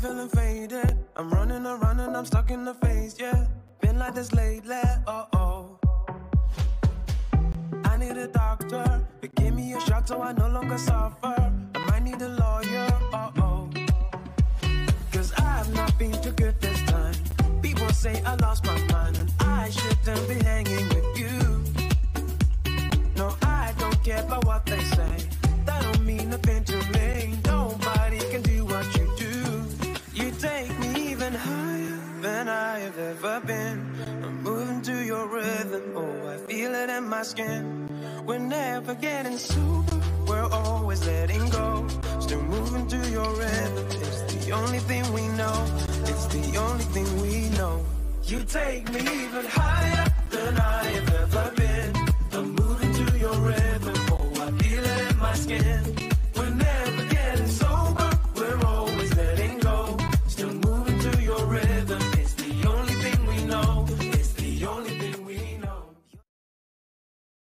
feeling faded. I'm running around and I'm stuck in the phase, yeah. Been like this lately, oh oh. I need a doctor to give me a shot so I no longer suffer. I might need a lawyer, oh oh. Cause I've not been too good this time. People say I lost my mind and I shouldn't be hanging with you. No, I don't care about what they say. ever been. I'm moving to your rhythm, oh, I feel it in my skin. We're never getting super, we're always letting go. Still moving to your rhythm, it's the only thing we know. It's the only thing we know. You take me even higher than I have ever been. I'm moving to your rhythm.